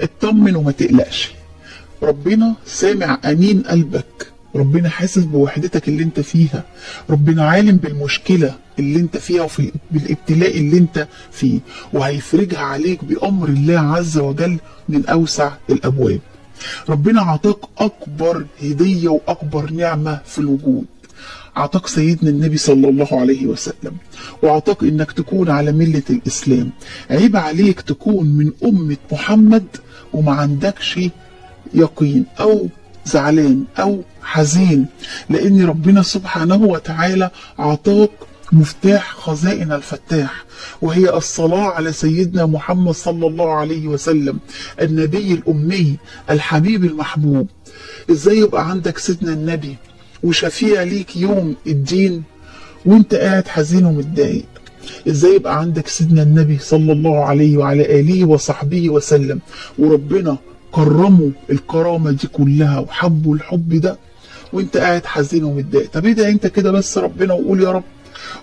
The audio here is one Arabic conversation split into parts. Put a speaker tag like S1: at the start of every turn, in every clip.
S1: اطمن وما تقلقش. ربنا سامع أنين قلبك. ربنا حاسس بوحدتك اللي انت فيها. ربنا عالم بالمشكلة اللي انت فيها وفي بالابتلاء اللي انت فيه. وهيفرجها عليك بأمر الله عز وجل من أوسع الأبواب. ربنا عطاك أكبر هدية وأكبر نعمة في الوجود. أعطاك سيدنا النبي صلى الله عليه وسلم وأعطاك إنك تكون على ملة الإسلام. عيب عليك تكون من أمة محمد وما عندكش يقين أو زعلان أو حزين لأن ربنا سبحانه وتعالى عطاك مفتاح خزائن الفتاح وهي الصلاة على سيدنا محمد صلى الله عليه وسلم النبي الأمي الحبيب المحبوب. إزاي يبقى عندك سيدنا النبي؟ وشفيع ليك يوم الدين وانت قاعد حزين ومتضايق. إزاي يبقى عندك سيدنا النبي صلى الله عليه وعلى آله وصحبه وسلم؟ وربنا كرموا الكرامة دي كلها وحبوا الحب ده وانت قاعد حزين ومتضايق. طب ادعي انت كده بس ربنا وقول يا رب.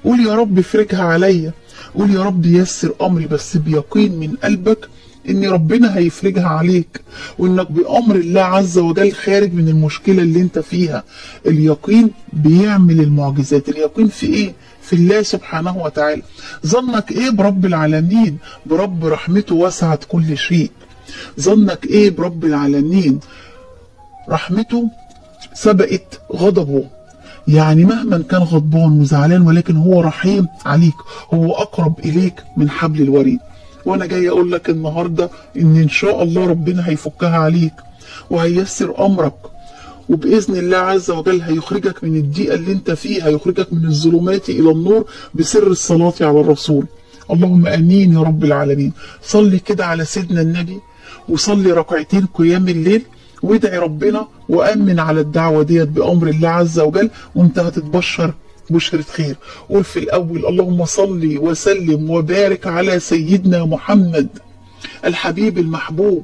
S1: قول يا رب افرجها عليا. قول يا رب يسر أمري بس بيقين من قلبك إن ربنا هيفرجها عليك وإنك بأمر الله عز وجل خارج من المشكلة اللي أنت فيها. اليقين بيعمل المعجزات. اليقين في إيه؟ في الله سبحانه وتعالى. ظنك إيه برب العالمين؟ برب رحمته وسعت كل شيء. ظنك إيه برب العالمين؟ رحمته سبقت غضبه. يعني مهما كان غضبان وزعلان ولكن هو رحيم عليك. هو أقرب إليك من حبل الوريد. وأنا جاي أقول لك النهارده ان ان شاء الله ربنا هيفكها عليك وهيسر امرك وبإذن الله عز وجل هيخرجك من الضيقة اللي انت فيها هيخرجك من الظلمات إلى النور بسر الصلاة على الرسول. اللهم آمين يا رب العالمين. صلي كده على سيدنا النبي وصلي ركعتين قيام الليل وادعي ربنا وآمن على الدعوة ديت بأمر الله عز وجل وانت هتتبشر بشرة خير. قول في الأول اللهم صل وسلم وبارك على سيدنا محمد الحبيب المحبوب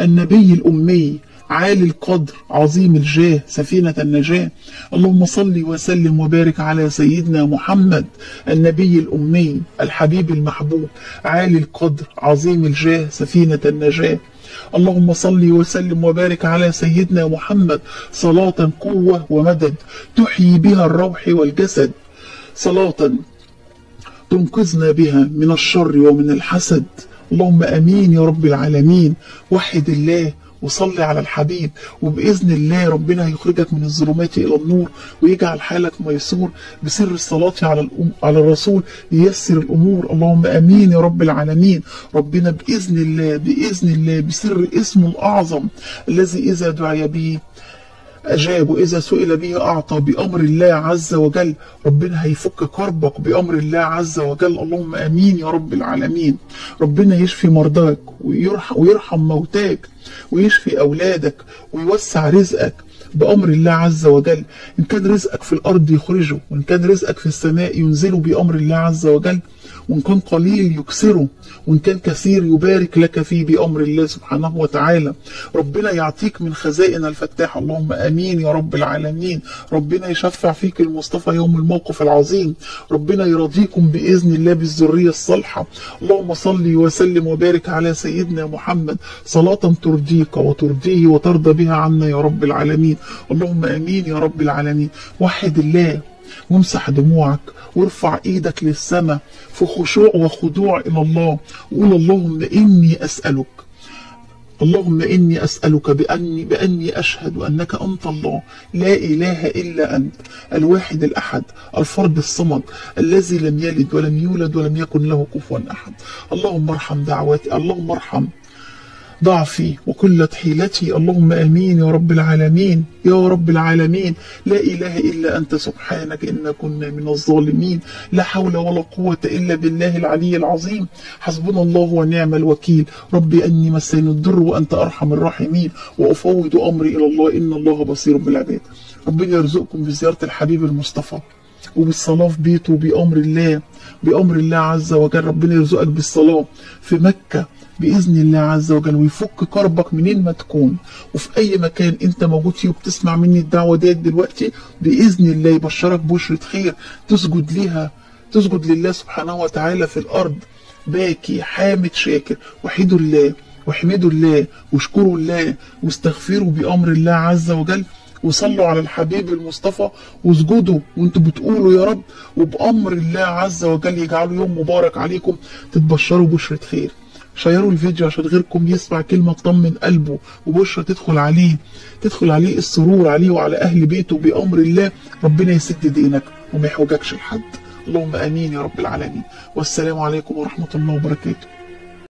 S1: النبي الأمي عالي القدر عظيم الجاه سفينة النجاة. اللهم صل وسلم وبارك على سيدنا محمد النبي الأمي الحبيب المحبوب. عالي القدر عظيم الجاه سفينة النجاة. اللهم صل وسلم وبارك على سيدنا محمد. صلاة قوة ومدد تحيي بها الروح والجسد. صلاة تنقذنا بها من الشر ومن الحسد. اللهم أمين يا رب العالمين. وحد الله وصلي على الحبيب وبإذن الله ربنا هيخرجك من الظلمات إلى النور ويجعل حالك ميسور بسر الصلاة على الأم على الرسول ليسر الأمور. اللهم أمين يا رب العالمين. ربنا بإذن الله بإذن الله بسر اسمه الأعظم الذي إذا دعي به أجاب وإذا سئل به أعطى بأمر الله عز وجل. ربنا هيفك كربك بأمر الله عز وجل. اللهم أمين يا رب العالمين. ربنا يشفي مرضاك ويرحم, موتاك ويشفي أولادك ويوسع رزقك بأمر الله عز وجل. إن كان رزقك في الأرض يخرجه وإن كان رزقك في السماء ينزله بأمر الله عز وجل. وإن كان قليل يكسره وإن كان كثير يبارك لك فيه بأمر الله سبحانه وتعالى. ربنا يعطيك من خزائن الفتاح. اللهم أمين يا رب العالمين. ربنا يشفع فيك المصطفى يوم الموقف العظيم. ربنا يرضيكم بإذن الله بالذرية الصالحة. اللهم صل وسلم وبارك على سيدنا محمد. صلاة ترضيك وترضيه وترضى بها عنا يا رب العالمين. اللهم أمين يا رب العالمين. وحد الله وامسح دموعك وارفع إيدك للسماء في خشوع وخضوع إلى الله. وقول اللهم إني أسألك اللهم إني أسألك باني بأني أشهد أنك أنت الله. لا إله إلا أنت الواحد الأحد الفرد الصمد الذي لم يلد ولم يولد ولم يكن له كفوا أحد. اللهم ارحم دعواتي اللهم ارحم ضعفي وقلة حيلتي اللهم آمين يا رب العالمين يا رب العالمين. لا إله إلا أنت سبحانك إنا كنا من الظالمين. لا حول ولا قوة إلا بالله العلي العظيم. حسبنا الله ونعم الوكيل. ربي أني مسني الضر وأنت أرحم الراحمين. وأفوض أمري إلى الله إن الله بصير بالعباد. ربنا يرزقكم بزيارة الحبيب المصطفى. وبالصلاة في بيته بأمر الله بأمر الله عز وجل. ربنا يرزقك بالصلاة في مكة. بإذن الله عز وجل ويفك كربك منين ما تكون. وفي أي مكان أنت موجود فيه وبتسمع مني الدعوة ديت دلوقتي بإذن الله يبشرك بشرة خير تسجد ليها تسجد لله سبحانه وتعالى في الأرض. باكي حامد شاكر. وحيد الله واحمدوا الله واشكروا الله واستغفروا بأمر الله عز وجل. وصلوا على الحبيب المصطفى واسجدوا وانتوا بتقولوا يا رب. وبأمر الله عز وجل يجعله يوم مبارك عليكم تتبشروا بشرة خير. شيروا الفيديو عشان غيركم يسمع كلمة تطمن قلبه وبشرة تدخل عليه تدخل عليه السرور عليه وعلى أهل بيته بأمر الله. ربنا يسد دينك وما يحوجكش لحد. اللهم آمين يا رب العالمين. والسلام عليكم ورحمة الله وبركاته.